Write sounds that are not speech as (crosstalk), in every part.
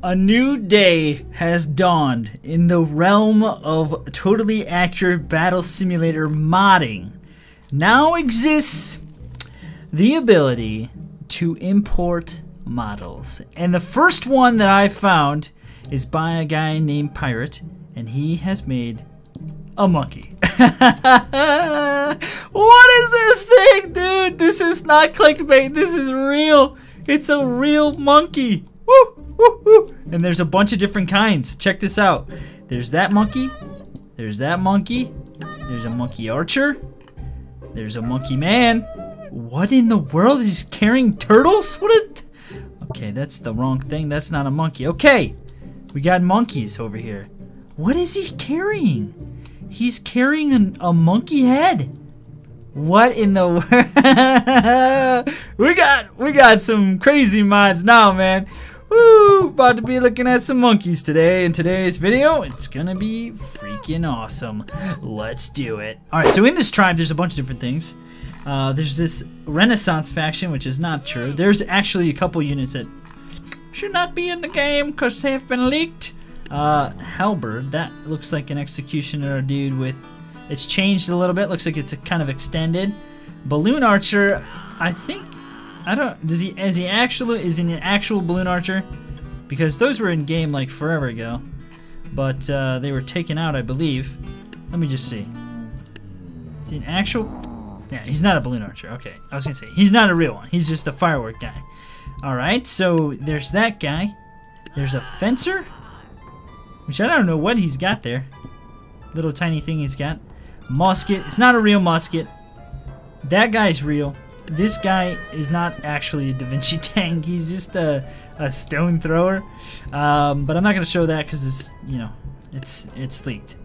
A new day has dawned in the realm of totally accurate battle simulator modding. Now exists the ability to import models. And the first one that I found is by a guy named Pirate, and he has made a monkey. (laughs) what is this thing, dude? This is not clickbait. This is real. It's a real monkey. Woo, And there's a bunch of different kinds. Check this out. There's that monkey. There's that monkey. There's a monkey archer. There's a monkey man. What in the world is carrying turtles? What a Okay, that's the wrong thing. That's not a monkey. Okay. We got monkeys over here. What is he carrying? He's carrying an, a monkey head. What in the world? (laughs) we got we got some crazy mods now, man. Woo! About to be looking at some monkeys today in today's video. It's gonna be freaking awesome. Let's do it. Alright, so in this tribe, there's a bunch of different things. Uh, there's this Renaissance faction, which is not true. There's actually a couple units that should not be in the game because they have been leaked. Uh, Halberd, that looks like an executioner dude with. It's changed a little bit. Looks like it's kind of extended. Balloon Archer, I think. I don't. Does he? Is he actually? Is he an actual balloon archer? Because those were in game like forever ago, but uh, they were taken out, I believe. Let me just see. Is he an actual? Yeah, he's not a balloon archer. Okay, I was gonna say he's not a real one. He's just a firework guy. All right, so there's that guy. There's a fencer, which I don't know what he's got there. Little tiny thing he's got. Musket. It's not a real musket. That guy's real. This guy is not actually a Da Vinci (laughs) tank. He's just a, a stone thrower. Um, but I'm not gonna show that because it's you know it's it's leaked.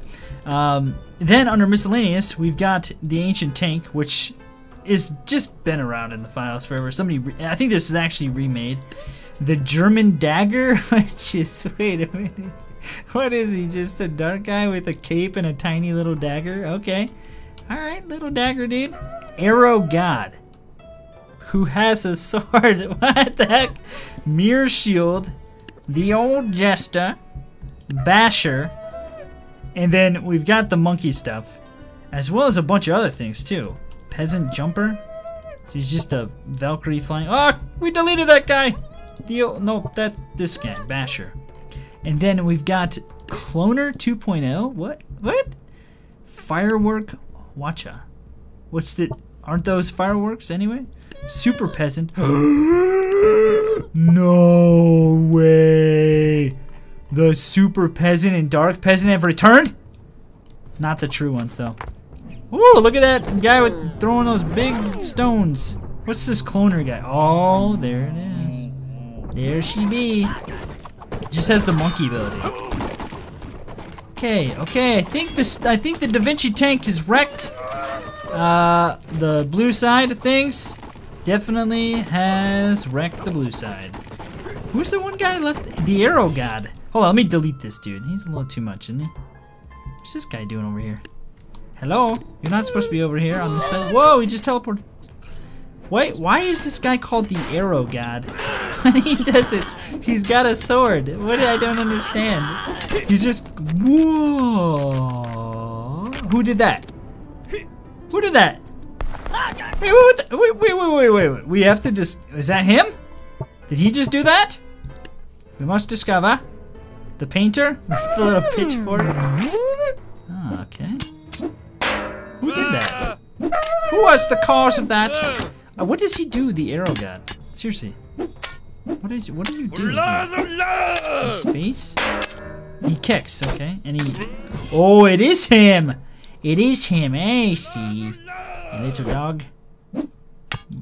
Um, then under miscellaneous, we've got the ancient tank, which is just been around in the files forever. Somebody, I think this is actually remade. The German dagger, (laughs) which is wait a minute, what is he? Just a dark guy with a cape and a tiny little dagger? Okay, all right, little dagger dude. Arrow God, who has a (laughs) sword. what the heck? Mirror shield, the old jester, Basher. And then we've got the monkey stuff, as well as a bunch of other things too. Peasant jumper. So he's just a Valkyrie flying. Oh, we deleted that guy. The old, no, that's this guy, Basher. And then we've got Cloner 2.0. What? What? Firework Watcher. What's the? Aren't those fireworks anyway? Super peasant. (gasps) (laughs) no way. The super peasant and dark peasant have returned? Not the true ones, though. Ooh, look at that guy with throwing those big stones. What's this cloner guy? Oh, there it is. There she be. Just has the monkey ability. Okay, okay. I think this. I think the Da Vinci tank is wrecked. Uh, the blue side of things definitely has wrecked the blue side. Who's the one guy left? The arrow god. Hold on, let me delete this dude. He's a little too much, isn't he? What's this guy doing over here? Hello? You're not supposed to be over here on the side. Whoa, he just teleported. Wait, why is this guy called the Arrow God? (laughs) He does it, he's got a sword. What I don't understand. He's just whoa. Who did that? Who did that? Wait, wait, wait, wait, wait, wait, wait. We have to just. Is that him? Did he just do that? We must discover the painter with the little pitchfork. Ah, okay. Who did that? Who was the cause of that? Uh, what does he do, the arrow god? Seriously. What is what do you do? here? Space? He kicks, okay. And he Oh, it is him! It is him, eh, I see. Little dog.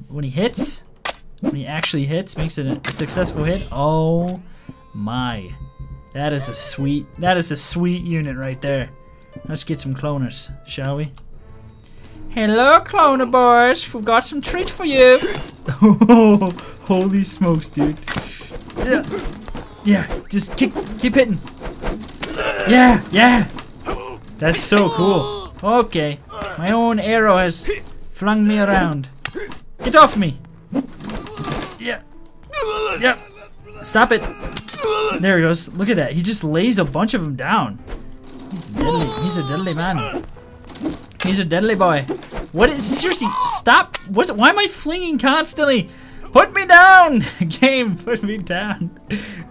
When he hits, when he actually hits, makes it a, a successful hit. Oh my. That is a sweet that is a sweet unit right there. Let's get some cloners, shall we? Hello, cloner boys. We've got some treats for you. Oh, (laughs) holy smokes, dude. Yeah, yeah. Just keep keep hitting. Yeah, yeah. That's so cool. Okay, my own arrow has flung me around. Get off me. Yeah. Yeah. Stop it. There he goes. Look at that. He just lays a bunch of them down. He's a deadly. He's a deadly man. He's a deadly boy. What is seriously? Stop! What's? Why am I flinging constantly? Put me down, (laughs) game. Put me down.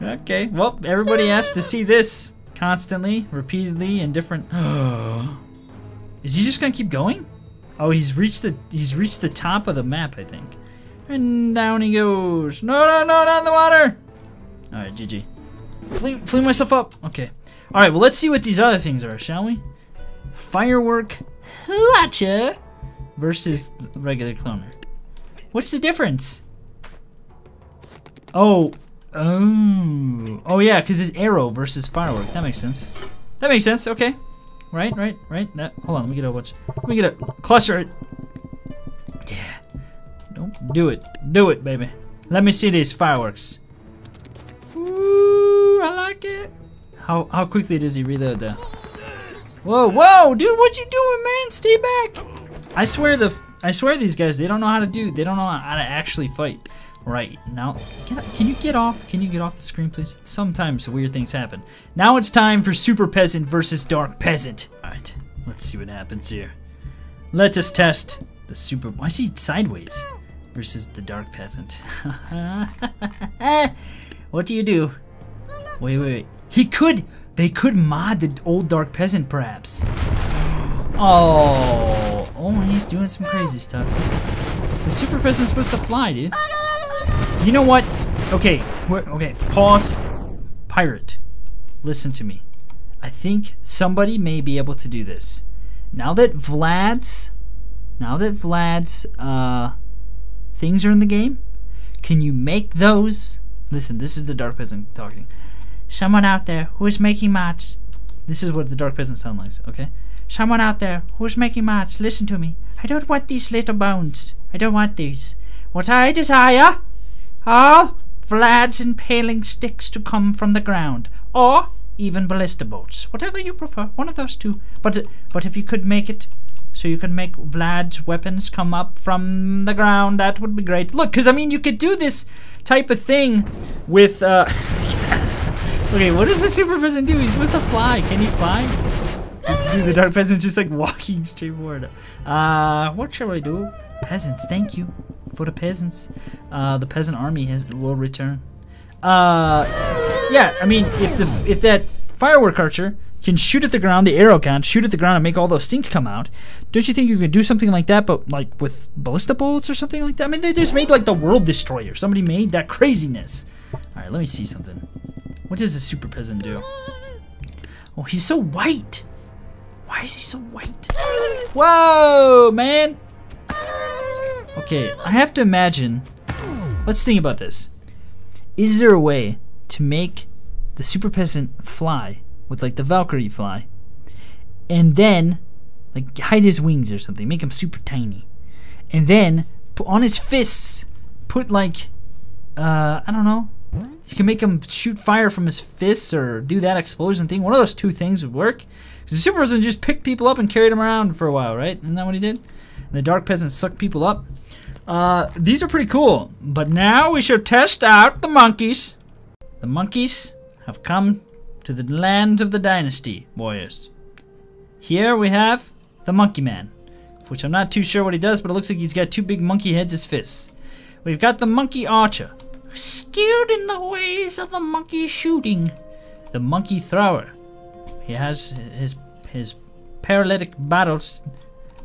okay. Well, everybody has to see this constantly, repeatedly, in different. (gasps) (gasps) (gasps) is he just gonna keep going? Oh, he's reached the he's reached the top of the map, I think. And down he goes. No, no, no, not in the water. All right, GG. Clean, clean myself up. Okay. All right. Well, let's see what these other things are, shall we? Firework Watcher versus regular cloner. What's the difference? Oh, oh, oh yeah, because it's arrow versus firework. That makes sense. That makes sense. Okay, right, right, right. That. Hold on. Let me get a watch. Let me get a cluster. Yeah. Don't do it. Do it, baby. Let me see these fireworks. Ooh, I like it. How how quickly does he reload though? Whoa, whoa, dude, what you doing, man? Stay back. I swear the I swear these guys they don't know how to do. They don't know how to actually fight. Right now, can you get off? Can you get off the screen, please? Sometimes weird things happen. Now it's time for Super Peasant versus Dark Peasant. All right, let's see what happens here. Let us test the Super. Why is he sideways? Versus the Dark Peasant. (laughs) what do you do? Wait, wait, wait. He could. They could mod the old Dark Peasant, perhaps. (gasps) Oh, oh, he's doing some crazy stuff. The Super Peasant's supposed to fly, dude. You know what? Okay, okay, pause. Pirate, listen to me. I think somebody may be able to do this. Now that Vlad's, now that Vlad's uh, things are in the game, can you make those? Listen, this is the Dark Peasant talking. Someone out there who is making mods. This is what the Dark Peasant sounds like, okay? Someone out there who is making mods, listen to me. I don't want these little bones. I don't want these. What I desire are Vlad's impaling sticks to come from the ground, or even ballista bolts, whatever you prefer, one of those two. But but if you could make it so you could make Vlad's weapons come up from the ground, that would be great. Look, because I mean, you could do this type of thing with. Uh, (laughs) okay, what does the super peasant do? He's supposed to fly. Can he fly? Dude, (laughs) the dark peasant's just like walking straight forward. Uh, what shall I do? Peasants, thank you for the peasants. Uh, the peasant army has will return. Uh, yeah, I mean, if the if that firework archer can shoot at the ground, the arrow can shoot at the ground and make all those things come out. Don't you think you could do something like that, but like with ballista bolts or something like that? I mean, they just made like the world destroyer. Somebody made that craziness. All right, let me see something. What does a super peasant do? Oh, he's so white. Why is he so white? Whoa, man. Okay, I have to imagine. Let's think about this. Is there a way to make the super peasant fly with like the Valkyrie fly, and then like hide his wings or something, make him super tiny, and then put on his fists, put like uh I don't know. You can make him shoot fire from his fists or do that explosion thing. One of those two things would work. The super peasant just picked people up and carried them around for a while, right? Isn't that what he did? And the dark peasant sucked people up. Uh, these are pretty cool, but now we should test out the monkeys. The monkeys have come to the land of the dynasty, warriors. Here we have the monkey man, which I'm not too sure what he does, but it looks like he's got two big monkey heads as fists. We've got the monkey archer, skilled in the ways of the monkey shooting. The monkey thrower. He has his his paralytic battles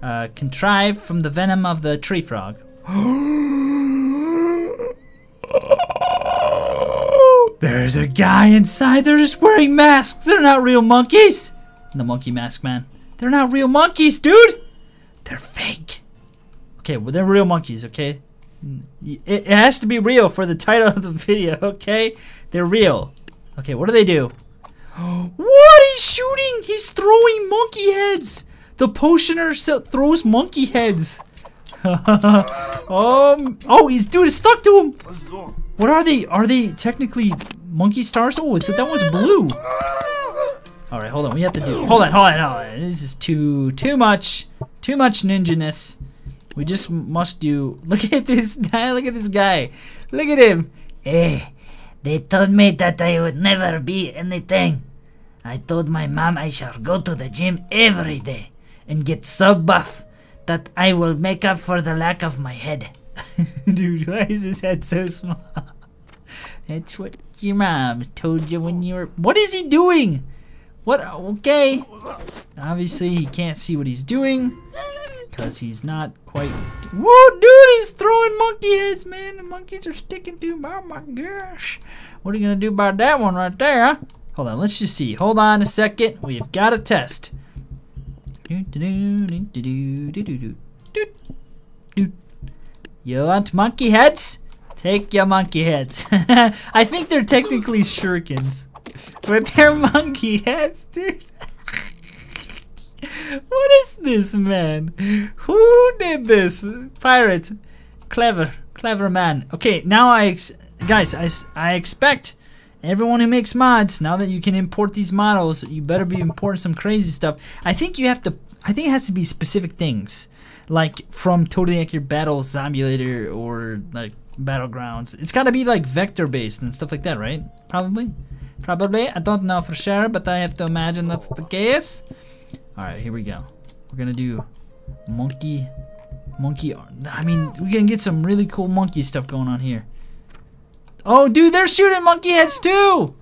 uh, contrived from the venom of the tree frog. There's a guy inside. They're just wearing masks. They're not real monkeys. The monkey mask man. They're not real monkeys, dude. They're fake. Okay, well, they're real monkeys, okay? It, it has to be real for the title of the video, okay? They're real. Okay, what do they do? What? He's shooting! He's throwing monkey heads! The potioner throws monkey heads. (laughs) um. Oh, he's dude. It's stuck to him. What are they? Are they technically monkey stars? Oh, it's that was blue. All right, hold on. We have to do. Hold on, hold on, hold on. This is too too much. Too much ninja-ness. We just must do. (laughs) Look at this guy. Look at this guy. Look at him. Eh. They told me that I would never be anything. I told my mom I shall go to the gym every day and get so buff that I will make up for the lack of my head. (laughs) Dude, why is his head so small? (laughs) That's what your mom told you when you were. What is he doing? What? Okay. Obviously, he can't see what he's doing because he's not quite. Whoa, dude, he's throwing monkey heads, man. The monkeys are sticking to him. Oh my gosh. What are you going to do about that one right there? Hold on, let's just see. Hold on a second. We've got a test. (laughs) You want monkey heads? Take your monkey heads. (laughs) I think they're technically shurikens. But they're monkey heads, dude. (laughs) what is this, man? Who did this? Pirates. Clever. Clever man. Okay, now I... guys, I, I expect everyone who makes mods, now that you can import these models, you better be importing some crazy stuff. I think you have to... I think it has to be specific things. Like from Totally Accurate Battle Zombielator or like Battlegrounds. It's gotta be like vector based and stuff like that, right? Probably? Probably. I don't know for sure, but I have to imagine that's the case. Alright, here we go. We're gonna do monkey monkey I mean we can get some really cool monkey stuff going on here. Oh dude, they're shooting monkey heads too!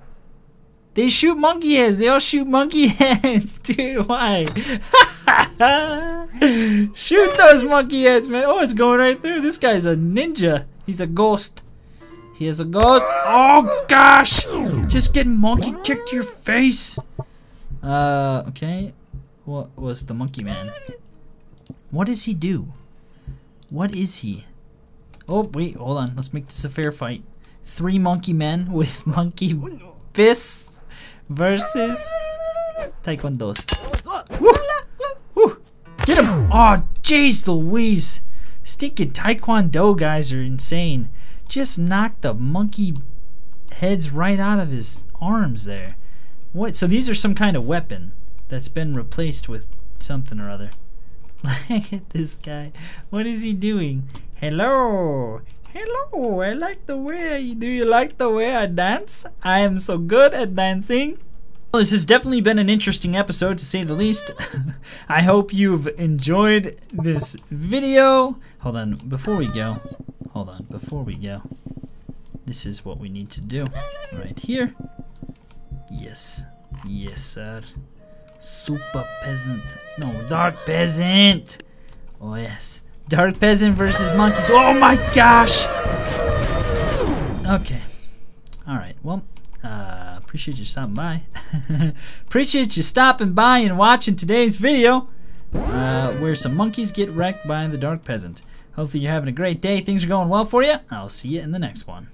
They shoot monkey heads. They all shoot monkey (laughs) heads. Dude, why? (laughs) shoot those monkey heads, man. Oh, it's going right through. This guy's a ninja. He's a ghost. He is a ghost. Oh, gosh. Just get monkey kicked to your face. Uh, okay. What was the monkey man? What does he do? What is he? Oh, wait. Hold on. Let's make this a fair fight. Three monkey men with (laughs) monkey fists versus Taekwondo's. Woo! Woo! Get him! Oh, jeez Louise! Stinking Taekwondo guys are insane. Just knocked the monkey heads right out of his arms there. What? So these are some kind of weapon that's been replaced with something or other. (laughs) Look at this guy. What is he doing? Hello! Hello, I like the way you do you like the way I dance? I am so good at dancing. Well, this has definitely been an interesting episode to say the least. (laughs) I hope you've enjoyed this video. Hold on, before we go, hold on, before we go, this is what we need to do right here. Yes, yes, sir. Super peasant. No, dark peasant. Oh, yes. Dark Peasant versus Monkeys. Oh my gosh! Okay. Alright, well, uh, appreciate you stopping by. (laughs) appreciate you stopping by and watching today's video uh, where some monkeys get wrecked by the Dark Peasant. Hopefully you're having a great day. Things are going well for you. I'll see you in the next one.